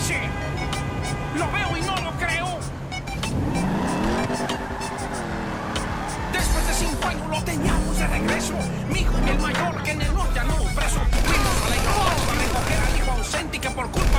dice. Lo veo y no lo creo. Después de cinco años lo teníamos de regreso. Mi hijo, el mayor, que en el norte al preso. Fuimos a la iglesia para recoger al hijo ausente que por culpa